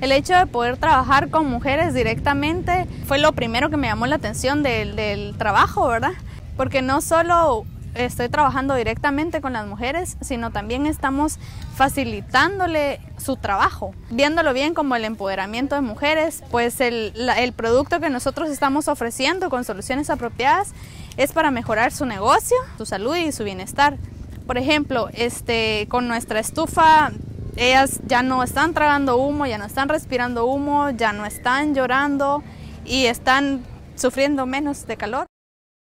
El hecho de poder trabajar con mujeres directamente fue lo primero que me llamó la atención del, trabajo, ¿verdad? Porque no solo estoy trabajando directamente con las mujeres, sino también estamos facilitándole su trabajo, viéndolo bien como el empoderamiento de mujeres, pues el, el, producto que nosotros estamos ofreciendo con soluciones apropiadas es para mejorar su negocio, su salud y su bienestar. Por ejemplo, este, con nuestra estufa, ellas ya no están tragando humo, ya no están respirando humo, ya no están llorando y están sufriendo menos de calor.